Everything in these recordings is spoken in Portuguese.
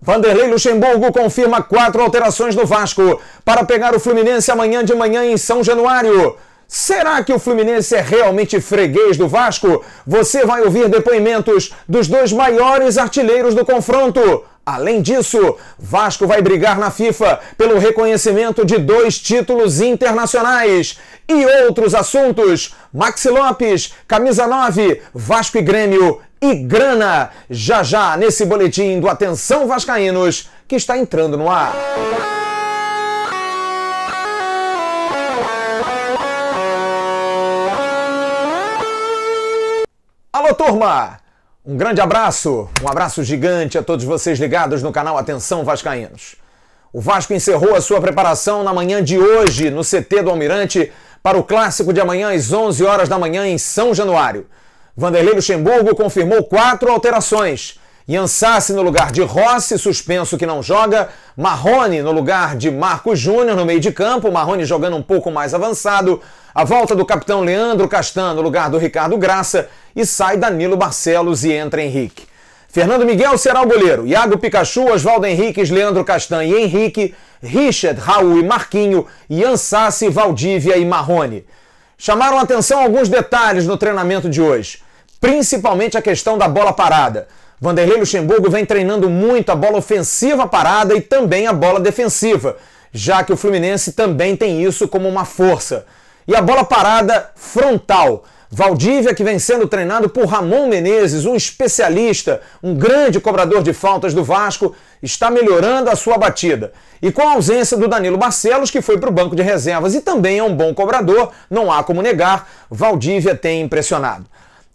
Vanderlei Luxemburgo confirma quatro alterações no Vasco para pegar o Fluminense amanhã de manhã em São Januário. Será que o Fluminense é realmente freguês do Vasco? Você vai ouvir depoimentos dos dois maiores artilheiros do confronto. Além disso, Vasco vai brigar na FIFA pelo reconhecimento de dois títulos internacionais. E outros assuntos: Maxi Lopes, Camisa 9, Vasco e Grêmio e grana. Já já nesse boletim do Atenção Vascaínos que está entrando no ar. Alô, turma! Um grande abraço, um abraço gigante a todos vocês ligados no canal Atenção Vascaínos. O Vasco encerrou a sua preparação na manhã de hoje no CT do Almirante para o clássico de amanhã às 11 horas da manhã em São Januário. Vanderlei Luxemburgo confirmou quatro alterações. Ian Sassi no lugar de Rossi, suspenso que não joga. Marrone no lugar de Marcos Júnior no meio de campo. Marrone jogando um pouco mais avançado. A volta do capitão Leandro Castan no lugar do Ricardo Graça. E sai Danilo Barcelos e entra Henrique. Fernando Miguel será o goleiro. Iago Pikachu, Oswaldo Henriques, Leandro Castan e Henrique. Richard, Raul e Marquinho. Ian Sassi, Valdívia e Marrone. Chamaram atenção alguns detalhes no treinamento de hoje. Principalmente a questão da bola parada. Vanderlei Luxemburgo vem treinando muito a bola ofensiva parada e também a bola defensiva, já que o Fluminense também tem isso como uma força. E a bola parada frontal. Valdívia, que vem sendo treinado por Ramon Menezes, um especialista, um grande cobrador de faltas do Vasco, está melhorando a sua batida. E com a ausência do Danilo Barcelos, que foi para o banco de reservas e também é um bom cobrador, não há como negar, Valdívia tem impressionado.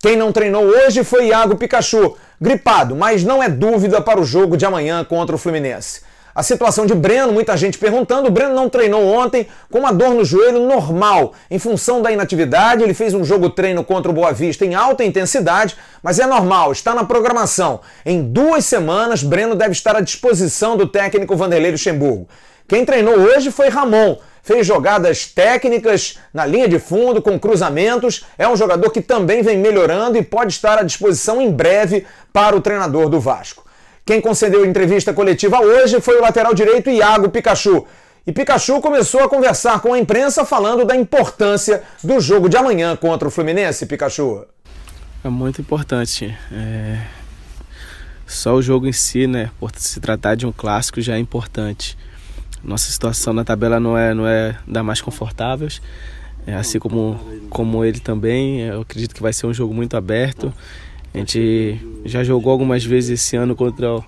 Quem não treinou hoje foi Iago Pikachu, gripado, mas não é dúvida para o jogo de amanhã contra o Fluminense. A situação de Breno, muita gente perguntando, o Breno não treinou ontem com uma dor no joelho normal. Em função da inatividade, ele fez um jogo treino contra o Boa Vista em alta intensidade, mas é normal, está na programação. Em duas semanas, Breno deve estar à disposição do técnico Vanderlei Luxemburgo. Quem treinou hoje foi Ramon, fez jogadas técnicas na linha de fundo, com cruzamentos. É um jogador que também vem melhorando e pode estar à disposição em breve para o treinador do Vasco. Quem concedeu entrevista coletiva hoje foi o lateral direito Iago Pikachu. E Pikachu começou a conversar com a imprensa falando da importância do jogo de amanhã contra o Fluminense, Pikachu. É muito importante. É... Só o jogo em si, né? Por se tratar de um clássico, já é importante. Nossa situação na tabela não é, não é da mais confortáveis, é, assim como, como ele também. Eu acredito que vai ser um jogo muito aberto. A gente já jogou algumas vezes esse ano contra o,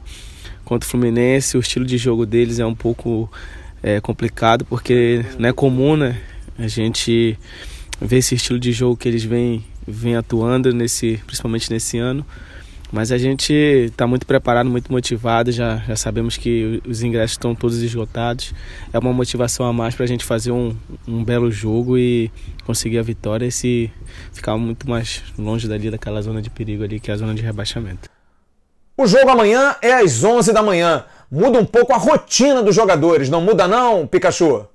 contra o Fluminense. O estilo de jogo deles é um pouco é, complicado porque não é comum, né? A gente ver esse estilo de jogo que eles vêm, vêm atuando, nesse, principalmente nesse ano. Mas a gente está muito preparado, muito motivado, já, já sabemos que os ingressos estão todos esgotados. É uma motivação a mais para a gente fazer um, um belo jogo e conseguir a vitória e se ficar muito mais longe dali daquela zona de perigo ali, que é a zona de rebaixamento. O jogo amanhã é às 11 da manhã. Muda um pouco a rotina dos jogadores, não muda não, Pikachu?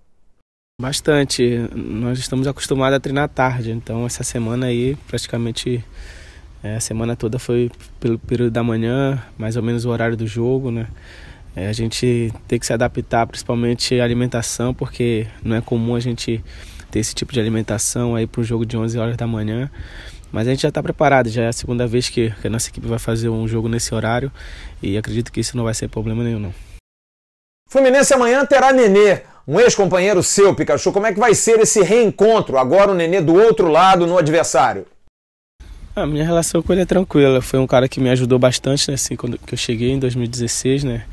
Bastante. Nós estamos acostumados a treinar tarde, então essa semana aí praticamente é, a semana toda foi pelo período da manhã, mais ou menos o horário do jogo, né? É, a gente tem que se adaptar, principalmente à alimentação, porque não é comum a gente ter esse tipo de alimentação aí para o jogo de 11 horas da manhã. Mas a gente já está preparado, já é a segunda vez que, que a nossa equipe vai fazer um jogo nesse horário e acredito que isso não vai ser problema nenhum, não. Fluminense amanhã terá Nenê, um ex-companheiro seu, Pikachu. Como é que vai ser esse reencontro? Agora o Nenê do outro lado no adversário. A minha relação com ele é tranquila. Foi um cara que me ajudou bastante, né? Assim, quando que eu cheguei em 2016, né?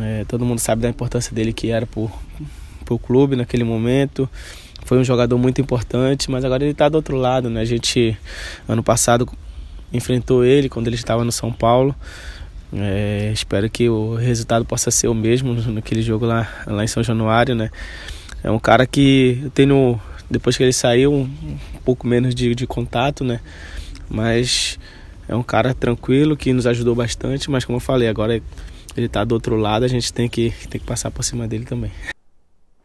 É, todo mundo sabe da importância dele que era pro, pro clube naquele momento. Foi um jogador muito importante, mas agora ele está do outro lado, né? A gente, ano passado, enfrentou ele quando ele estava no São Paulo. É, espero que o resultado possa ser o mesmo naquele jogo lá, lá em São Januário, né? É um cara que eu tenho, depois que ele saiu, um, um pouco menos de, de contato, né? Mas é um cara tranquilo que nos ajudou bastante, mas como eu falei, agora ele está do outro lado, a gente tem que, tem que passar por cima dele também.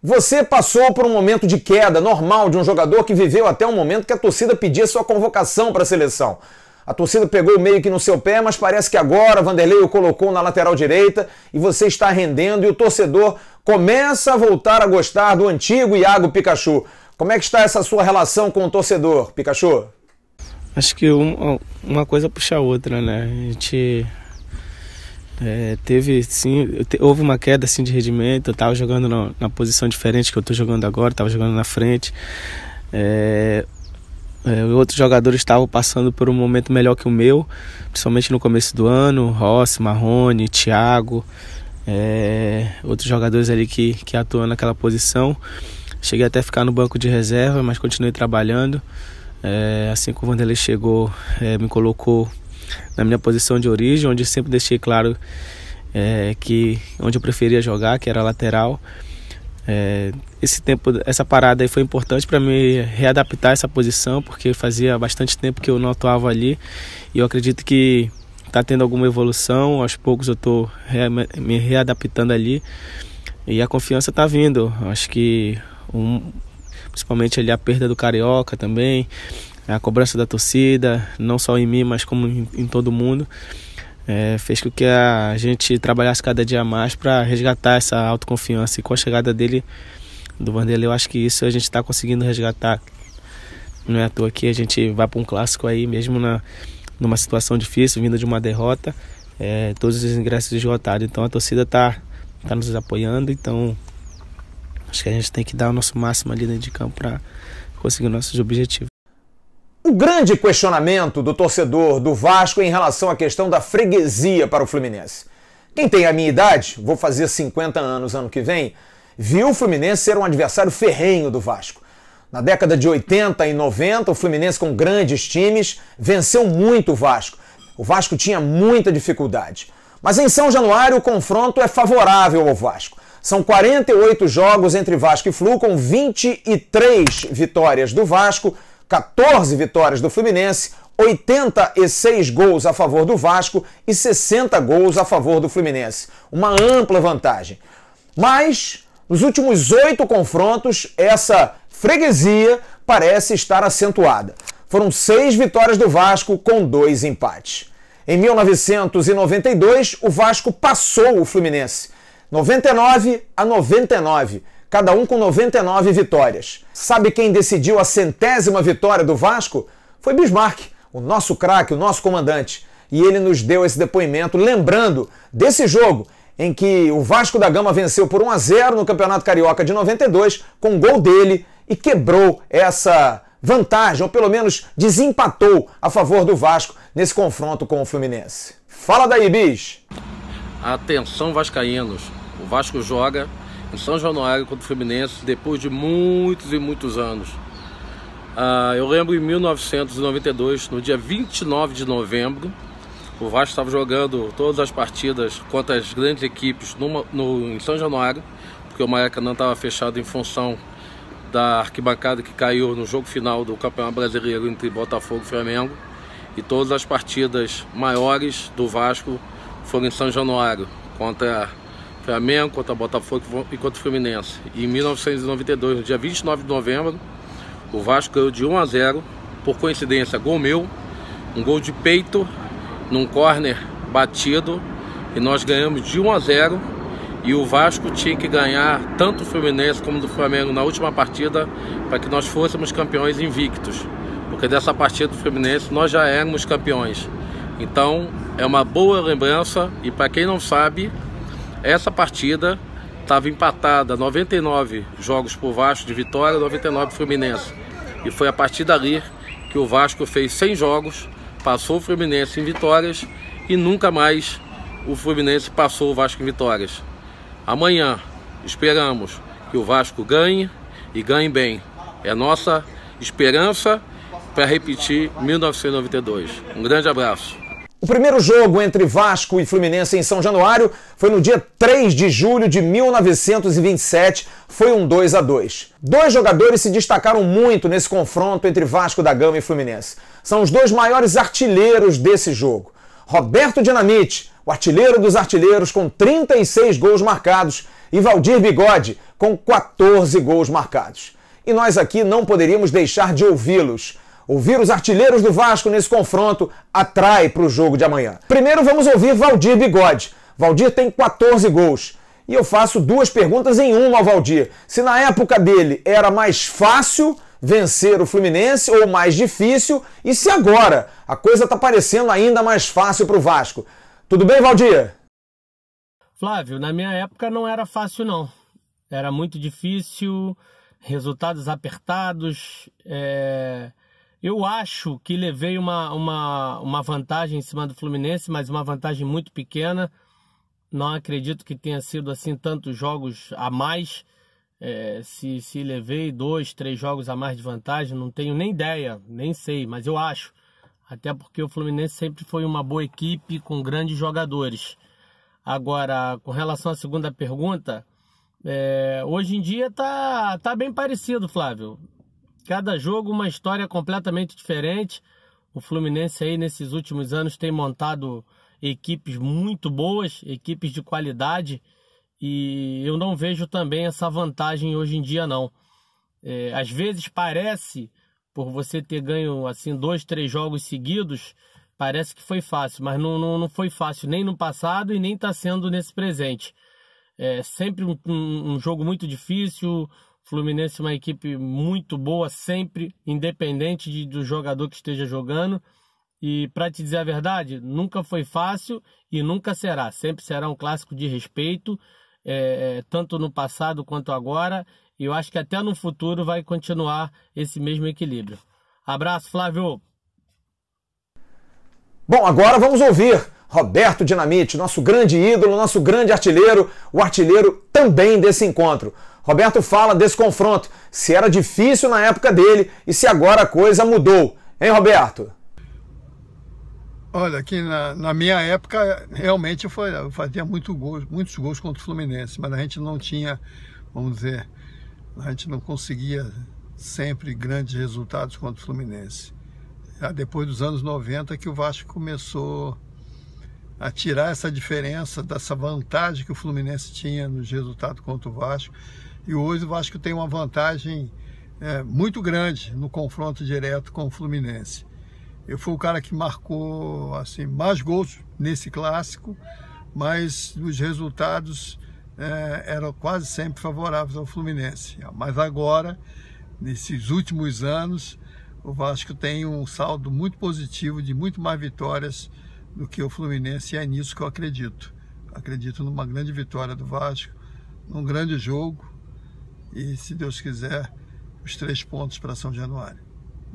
Você passou por um momento de queda normal de um jogador que viveu até um momento que a torcida pedia sua convocação para a seleção. A torcida pegou meio que no seu pé, mas parece que agora Vanderlei o colocou na lateral direita e você está rendendo e o torcedor começa a voltar a gostar do antigo Iago Pikachu. Como é que está essa sua relação com o torcedor, Pikachu? Acho que uma, uma coisa puxa a outra, né? A gente é, teve, sim, houve uma queda assim, de rendimento. Eu estava jogando na, na, posição diferente que eu estou jogando agora, estava jogando na frente. É, é, outros jogadores estavam passando por um momento melhor que o meu, principalmente no começo do ano, Rossi, Marrone, Thiago, é, outros jogadores ali que, que atuam naquela posição. Cheguei até a ficar no banco de reserva, mas continuei trabalhando. É, assim que o Vanderlei chegou, é, me colocou na minha posição de origem, onde sempre deixei claro é, que onde eu preferia jogar, que era lateral. É, esse tempo, essa parada aí foi importante para me readaptar a essa posição, porque fazia bastante tempo que eu não atuava ali e eu acredito que está tendo alguma evolução. Aos poucos eu estou me readaptando ali e a confiança está vindo. Acho que um, principalmente ali a perda do carioca também, a cobrança da torcida, não só em mim, mas como em, em todo mundo é, fez com que a gente trabalhasse cada dia mais para resgatar essa autoconfiança. E com a chegada dele, do Vanderlei, eu acho que isso a gente está conseguindo resgatar. Não é à toa que a gente vai para um clássico aí, mesmo na, numa situação difícil, vindo de uma derrota, é, todos os ingressos esgotados. Então a torcida está tá nos apoiando, então acho que a gente tem que dar o nosso máximo ali dentro de campo para conseguir nossos objetivos. O grande questionamento do torcedor do Vasco em relação à questão da freguesia para o Fluminense. Quem tem a minha idade, vou fazer 50 anos ano que vem, viu o Fluminense ser um adversário ferrenho do Vasco. Na década de 80 e 90, o Fluminense com grandes times venceu muito o Vasco. O Vasco tinha muita dificuldade. Mas em São Januário o confronto é favorável ao Vasco. São 48 jogos entre Vasco e Flu, com 23 vitórias do Vasco 14 vitórias do Fluminense, 86 gols a favor do Vasco e 60 gols a favor do Fluminense. Uma ampla vantagem. Mas, nos últimos oito confrontos, essa freguesia parece estar acentuada. Foram seis vitórias do Vasco com dois empates. Em 1992, o Vasco passou o Fluminense. 99 a 99 cada um com 99 vitórias. Sabe quem decidiu a centésima vitória do Vasco? Foi Bismarck, o nosso craque, o nosso comandante. E ele nos deu esse depoimento lembrando desse jogo em que o Vasco da Gama venceu por 1 a 0 no Campeonato Carioca de 92 com um gol dele e quebrou essa vantagem, ou pelo menos desempatou a favor do Vasco nesse confronto com o Fluminense. Fala daí, Bis! Atenção, Vascaínos. Vasco joga em São Januário contra o Fluminense depois de muitos e muitos anos. Ah, eu lembro em 1992, no dia 29 de novembro, o Vasco estava jogando todas as partidas contra as grandes equipes no, no, em São Januário, porque o Maracanã estava fechado em função da arquibancada que caiu no jogo final do Campeonato Brasileiro entre Botafogo e Flamengo. E todas as partidas maiores do Vasco foram em São Januário, contra Flamengo contra Botafogo e contra o Fluminense. E em 1992, no dia 29 de novembro, o Vasco ganhou de 1 a 0, por coincidência, gol meu, um gol de peito num corner batido e nós ganhamos de 1 a 0 e o Vasco tinha que ganhar tanto o Fluminense como do Flamengo na última partida para que nós fôssemos campeões invictos. Porque dessa partida do Fluminense nós já éramos campeões. Então é uma boa lembrança e para quem não sabe, essa partida estava empatada 99 jogos por Vasco de vitória, 99 Fluminense. E foi a partir dali que o Vasco fez 100 jogos, passou o Fluminense em vitórias e nunca mais o Fluminense passou o Vasco em vitórias. Amanhã esperamos que o Vasco ganhe e ganhe bem. É nossa esperança para repetir 1992. Um grande abraço. O primeiro jogo entre Vasco e Fluminense em São Januário foi no dia 3 de julho de 1927, foi um 2 a 2. Dois jogadores se destacaram muito nesse confronto entre Vasco da Gama e Fluminense. São os dois maiores artilheiros desse jogo. Roberto Dinamite, o artilheiro dos artilheiros com 36 gols marcados, e Valdir Bigode com 14 gols marcados. E nós aqui não poderíamos deixar de ouvi-los Ouvir os artilheiros do Vasco nesse confronto atrai para o jogo de amanhã. Primeiro vamos ouvir Valdir Bigode. Valdir tem 14 gols. E eu faço duas perguntas em uma ao Valdir. Se na época dele era mais fácil vencer o Fluminense ou mais difícil, e se agora a coisa está parecendo ainda mais fácil para o Vasco. Tudo bem, Valdir? Flávio, na minha época não era fácil não. Era muito difícil, resultados apertados. É... Eu acho que levei uma, uma, uma vantagem em cima do Fluminense, mas uma vantagem muito pequena. Não acredito que tenha sido assim tantos jogos a mais. É, se, se levei dois, três jogos a mais de vantagem, não tenho nem ideia, nem sei, mas eu acho. Até porque o Fluminense sempre foi uma boa equipe com grandes jogadores. Agora, com relação à segunda pergunta, é, hoje em dia tá, tá bem parecido, Flávio. Cada jogo uma história completamente diferente. O Fluminense aí nesses últimos anos tem montado equipes muito boas, equipes de qualidade, e eu não vejo também essa vantagem hoje em dia não. É, às vezes parece, por você ter ganho assim dois, três jogos seguidos, parece que foi fácil, mas não, não, não foi fácil nem no passado e nem está sendo nesse presente. É sempre um, um, um jogo muito difícil. Fluminense é uma equipe muito boa, sempre, independente de, do jogador que esteja jogando. E para te dizer a verdade, nunca foi fácil e nunca será. Sempre será um clássico de respeito, é, é, tanto no passado quanto agora. E eu acho que até no futuro vai continuar esse mesmo equilíbrio. Abraço, Flávio! Bom, agora vamos ouvir Roberto Dinamite, nosso grande ídolo, nosso grande artilheiro, o artilheiro também desse encontro. Roberto fala desse confronto, se era difícil na época dele e se agora a coisa mudou. Hein, Roberto? Olha, aqui na, na, minha época, realmente foi, eu fazia muito gols, muitos gols contra o Fluminense, mas a gente não tinha, vamos dizer, a gente não conseguia sempre grandes resultados contra o Fluminense. Já depois dos anos 90 que o Vasco começou a tirar essa diferença, dessa vantagem que o Fluminense tinha nos resultados contra o Vasco. E hoje o Vasco tem uma vantagem é, muito grande no confronto direto com o Fluminense. Eu fui o cara que marcou assim mais gols nesse clássico, mas os resultados é, eram quase sempre favoráveis ao Fluminense. Mas agora, nesses últimos anos, o Vasco tem um saldo muito positivo de muito mais vitórias do que o Fluminense e é nisso que eu acredito. Acredito numa grande vitória do Vasco, num grande jogo e, se Deus quiser, os três pontos para São Januário.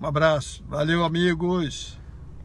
Um abraço. Valeu, amigos.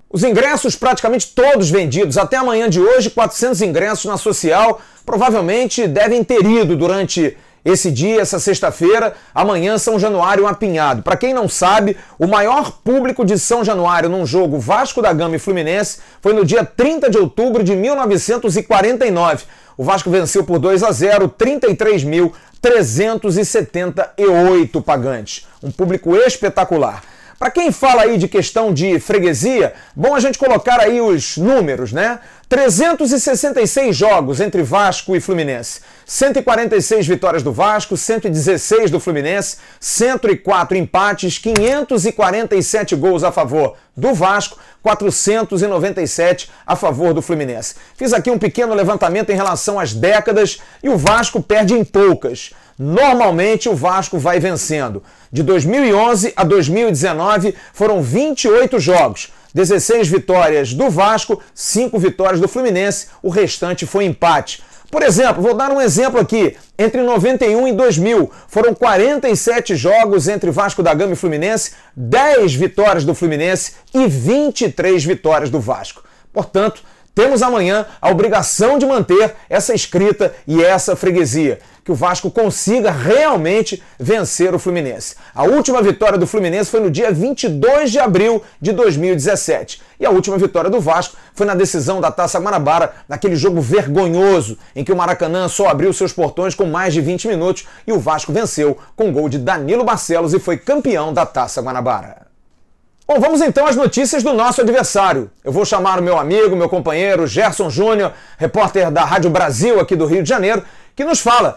Os ingressos praticamente todos vendidos. Até amanhã de hoje, 400 ingressos na social. Provavelmente devem ter ido durante esse dia, essa sexta-feira, amanhã São Januário apinhado. Para quem não sabe, o maior público de São Januário num jogo Vasco da Gama e Fluminense foi no dia 30 de outubro de 1949. O Vasco venceu por 2 a 0, 33.378 pagantes. Um público espetacular. Para quem fala aí de questão de freguesia, bom a gente colocar aí os números, né? 366 jogos entre Vasco e Fluminense. 146 vitórias do Vasco, 116 do Fluminense, 104 empates, 547 gols a favor do Vasco, 497 a favor do Fluminense. Fiz aqui um pequeno levantamento em relação às décadas e o Vasco perde em poucas. Normalmente o Vasco vai vencendo. De 2011 a 2019 foram 28 jogos. 16 vitórias do Vasco, 5 vitórias do Fluminense, o restante foi empate. Por exemplo, vou dar um exemplo aqui. Entre 91 e 2000, foram 47 jogos entre Vasco da Gama e Fluminense, 10 vitórias do Fluminense e 23 vitórias do Vasco. Portanto, temos amanhã a obrigação de manter essa escrita e essa freguesia. Que o Vasco consiga realmente vencer o Fluminense. A última vitória do Fluminense foi no dia 22 de abril de 2017. E a última vitória do Vasco foi na decisão da Taça Guanabara, naquele jogo vergonhoso em que o Maracanã só abriu seus portões com mais de 20 minutos e o Vasco venceu com gol de Danilo Barcelos e foi campeão da Taça Guanabara. Bom, vamos então às notícias do nosso adversário. Eu vou chamar o meu amigo, meu companheiro Gerson Júnior, repórter da Rádio Brasil aqui do Rio de Janeiro, que nos fala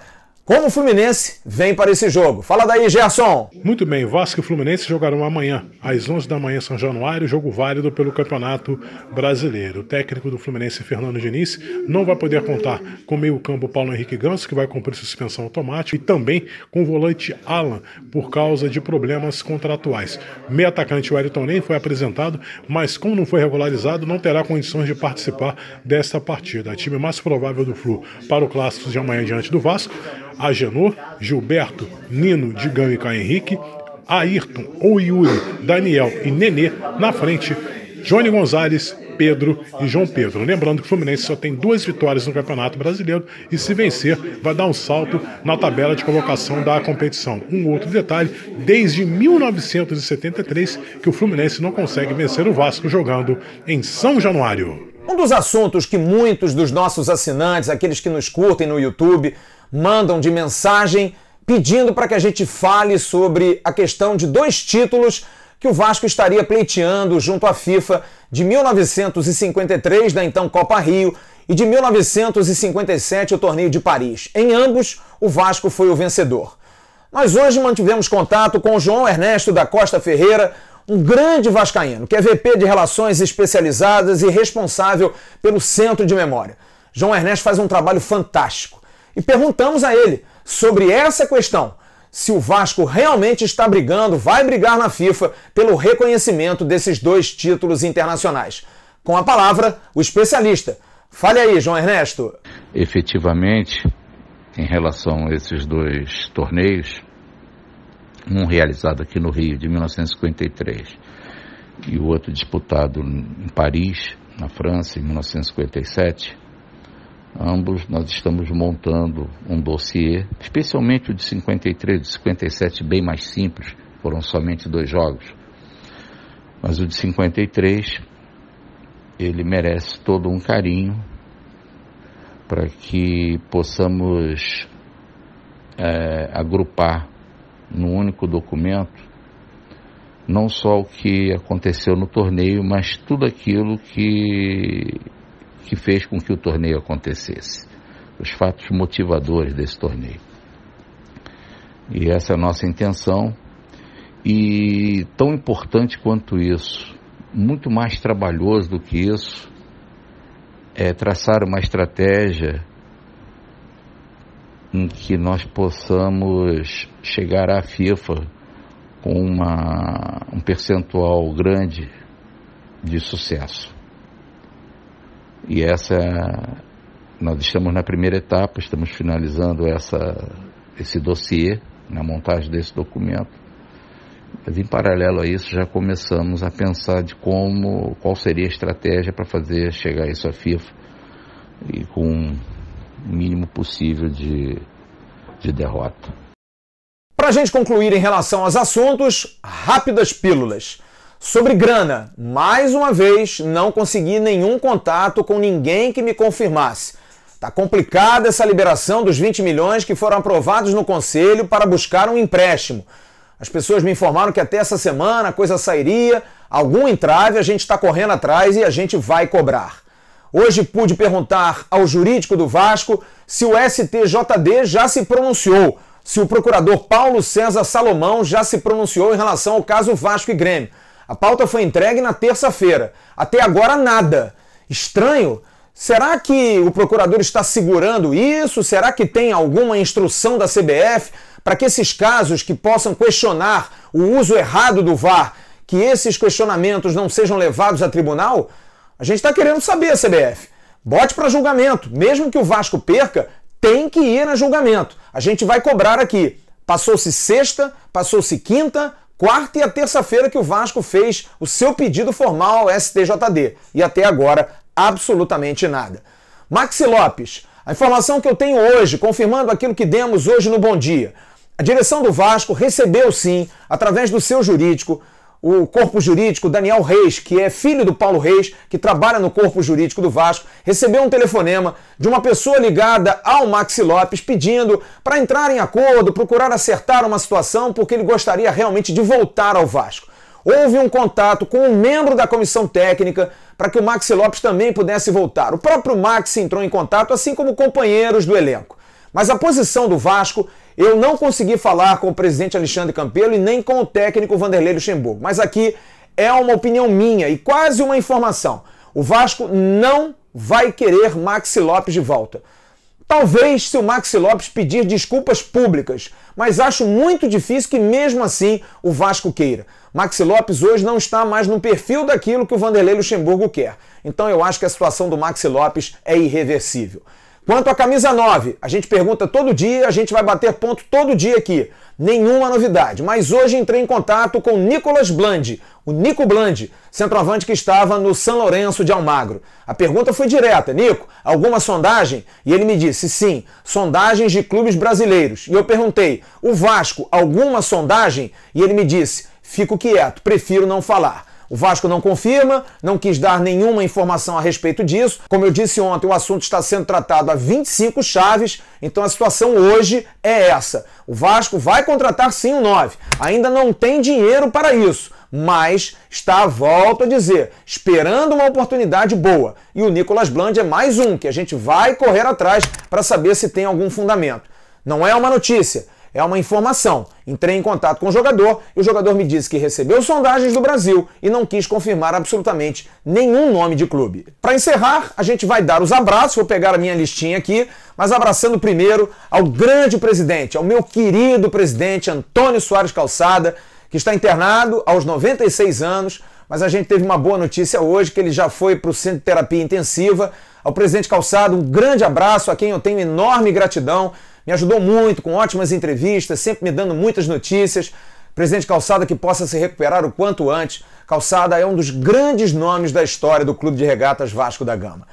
como o Fluminense vem para esse jogo. Fala daí, Gerson. Muito bem, Vasco e Fluminense jogarão amanhã, às 11 da manhã, São Januário, jogo válido pelo Campeonato Brasileiro. O técnico do Fluminense, Fernando Diniz, não vai poder contar com o meio-campo Paulo Henrique Ganso, que vai cumprir suspensão automática, e também com o volante Alan, por causa de problemas contratuais. Meio atacante Wellington Nem foi apresentado, mas como não foi regularizado, não terá condições de participar desta partida. A time mais provável do Flu para o clássico de amanhã diante do Vasco Agenor, Gilberto, Nino, Digão e Caio Henrique, Ayrton, ou Yuri, Daniel e Nenê na frente, Johnny Gonzalez, Pedro e João Pedro. Lembrando que o Fluminense só tem duas vitórias no Campeonato Brasileiro e se vencer vai dar um salto na tabela de colocação da competição. Um outro detalhe, desde 1973 que o Fluminense não consegue vencer o Vasco jogando em São Januário. Um dos assuntos que muitos dos nossos assinantes, aqueles que nos curtem no YouTube, mandam de mensagem pedindo para que a gente fale sobre a questão de dois títulos que o Vasco estaria pleiteando junto à FIFA de 1953, da então Copa Rio, e de 1957, o Torneio de Paris. Em ambos, o Vasco foi o vencedor. Nós hoje mantivemos contato com o João Ernesto da Costa Ferreira, um grande vascaíno, que é VP de Relações Especializadas e responsável pelo Centro de Memória. João Ernesto faz um trabalho fantástico e perguntamos a ele sobre essa questão. Se o Vasco realmente está brigando, vai brigar na FIFA pelo reconhecimento desses dois títulos internacionais. Com a palavra, o especialista. Fale aí, João Ernesto. Efetivamente, em relação a esses dois torneios, um realizado aqui no Rio de 1953 e o outro disputado em Paris, na França, em 1957, Ambos nós estamos montando um dossiê, especialmente o de 53 e de 57, bem mais simples, foram somente dois jogos. Mas o de 53, ele merece todo um carinho para que possamos é, agrupar num único documento não só o que aconteceu no torneio, mas tudo aquilo que que fez com que o torneio acontecesse, os fatos motivadores desse torneio. E essa é a nossa intenção. E tão importante quanto isso, muito mais trabalhoso do que isso, é traçar uma estratégia em que nós possamos chegar à FIFA com uma, um percentual grande de sucesso. E essa, nós estamos na primeira etapa, estamos finalizando essa, esse dossiê, na montagem desse documento. Mas em paralelo a isso, já começamos a pensar de como, qual seria a estratégia para fazer chegar isso à FIFA e com possível de, de derrota. Para a gente concluir em relação aos assuntos, rápidas pílulas. Sobre grana, mais uma vez não consegui nenhum contato com ninguém que me confirmasse. Tá complicada essa liberação dos 20 milhões que foram aprovados no conselho para buscar um empréstimo. As pessoas me informaram que até essa semana a coisa sairia, algum entrave a gente está correndo atrás e a gente vai cobrar. Hoje pude perguntar ao jurídico do Vasco se o STJD já se pronunciou, se o procurador Paulo César Salomão já se pronunciou em relação ao caso Vasco e Grêmio. A pauta foi entregue na terça-feira. Até agora, nada. Estranho? Será que o procurador está segurando isso? Será que tem alguma instrução da CBF para que esses casos que possam questionar o uso errado do VAR, que esses questionamentos não sejam levados a tribunal? A gente está querendo saber, CBF. Bote para julgamento. Mesmo que o Vasco perca, tem que ir a julgamento. A gente vai cobrar aqui. Passou-se sexta, passou-se quinta, quarta e a terça-feira que o Vasco fez o seu pedido formal ao STJD. E até agora, absolutamente nada. Maxi Lopes, a informação que eu tenho hoje, confirmando aquilo que demos hoje no Bom Dia. A direção do Vasco recebeu sim, através do seu jurídico, o corpo jurídico Daniel Reis, que é filho do Paulo Reis, que trabalha no corpo jurídico do Vasco, recebeu um telefonema de uma pessoa ligada ao Maxi Lopes pedindo para entrar em acordo, procurar acertar uma situação, porque ele gostaria realmente de voltar ao Vasco. Houve um contato com um membro da comissão técnica para que o Maxi Lopes também pudesse voltar. O próprio Maxi entrou em contato, assim como companheiros do elenco. Mas a posição do Vasco, eu não consegui falar com o presidente Alexandre Campelo e nem com o técnico Vanderlei Luxemburgo. Mas aqui é uma opinião minha e quase uma informação. O Vasco não vai querer Maxi Lopes de volta. Talvez se o Maxi Lopes pedir desculpas públicas, mas acho muito difícil que mesmo assim o Vasco queira. Maxi Lopes hoje não está mais no perfil daquilo que o Vanderlei Luxemburgo quer. Então eu acho que a situação do Maxi Lopes é irreversível. Quanto à camisa 9, a gente pergunta todo dia, a gente vai bater ponto todo dia aqui. Nenhuma novidade, mas hoje entrei em contato com Nicolas Blandi, o Nico Blandi, centroavante que estava no São Lourenço de Almagro. A pergunta foi direta: Nico, alguma sondagem? E ele me disse: sim, sondagens de clubes brasileiros. E eu perguntei: o Vasco, alguma sondagem? E ele me disse: fico quieto, prefiro não falar. O Vasco não confirma, não quis dar nenhuma informação a respeito disso. Como eu disse ontem, o assunto está sendo tratado a 25 chaves, então a situação hoje é essa. O Vasco vai contratar sim o 9. Ainda não tem dinheiro para isso, mas está, volto a dizer, esperando uma oportunidade boa. E o Nicolas Bland é mais um que a gente vai correr atrás para saber se tem algum fundamento. Não é uma notícia é uma informação. Entrei em contato com o jogador e o jogador me disse que recebeu sondagens do Brasil e não quis confirmar absolutamente nenhum nome de clube. Para encerrar, a gente vai dar os abraços, vou pegar a minha listinha aqui, mas abraçando primeiro ao grande presidente, ao meu querido presidente Antônio Soares Calçada, que está internado aos 96 anos, mas a gente teve uma boa notícia hoje que ele já foi para o centro de terapia intensiva. Ao presidente Calçado, um grande abraço a quem eu tenho enorme gratidão me ajudou muito com ótimas entrevistas, sempre me dando muitas notícias. Presidente Calçada que possa se recuperar o quanto antes. Calçada é um dos grandes nomes da história do Clube de Regatas Vasco da Gama.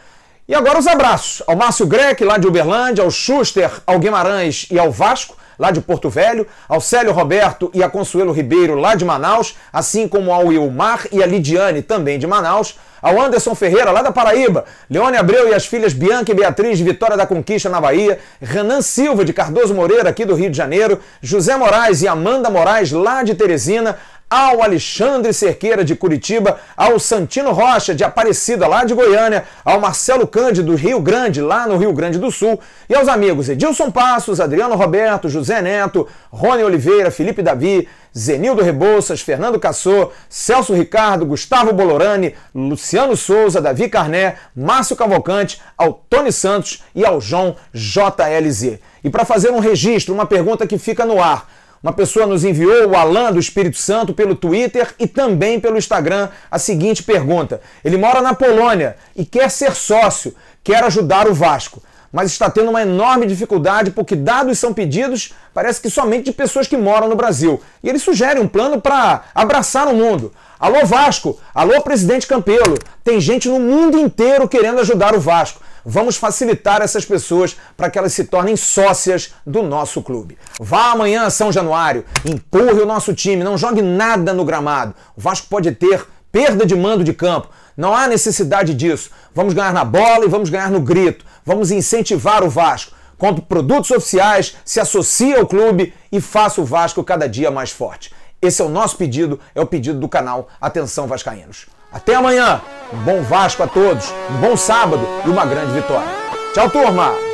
E agora os abraços. Ao Márcio Greck, lá de Uberlândia, ao Schuster, ao Guimarães e ao Vasco, lá de Porto Velho, ao Célio Roberto e a Consuelo Ribeiro, lá de Manaus, assim como ao Wilmar e a Lidiane, também de Manaus, ao Anderson Ferreira, lá da Paraíba, Leone Abreu e as filhas Bianca e Beatriz de Vitória da Conquista, na Bahia, Renan Silva de Cardoso Moreira, aqui do Rio de Janeiro, José Moraes e Amanda Moraes, lá de Teresina, ao Alexandre Cerqueira de Curitiba, ao Santino Rocha de Aparecida, lá de Goiânia, ao Marcelo Cândido do Rio Grande, lá no Rio Grande do Sul, e aos amigos Edilson Passos, Adriano Roberto, José Neto, Rony Oliveira, Felipe Davi, Zenildo Rebouças, Fernando Cassô, Celso Ricardo, Gustavo Bolorani, Luciano Souza, Davi Carné, Márcio Cavalcante, ao Tony Santos e ao João JLZ. E para fazer um registro, uma pergunta que fica no ar. Uma pessoa nos enviou, o Alan do Espírito Santo, pelo Twitter e também pelo Instagram, a seguinte pergunta. Ele mora na Polônia e quer ser sócio, quer ajudar o Vasco, mas está tendo uma enorme dificuldade porque dados são pedidos, parece que somente de pessoas que moram no Brasil. E ele sugere um plano para abraçar o mundo. Alô Vasco, alô presidente Campelo, tem gente no mundo inteiro querendo ajudar o Vasco. Vamos facilitar essas pessoas para que elas se tornem sócias do nosso clube. Vá amanhã a São Januário, empurre o nosso time, não jogue nada no gramado. O Vasco pode ter perda de mando de campo. Não há necessidade disso. Vamos ganhar na bola e vamos ganhar no grito. Vamos incentivar o Vasco. Compre produtos oficiais, se associe ao clube e faça o Vasco cada dia mais forte. Esse é o nosso pedido, é o pedido do canal Atenção Vascaínos. Até amanhã. Um bom Vasco a todos, um bom sábado e uma grande vitória. Tchau, turma!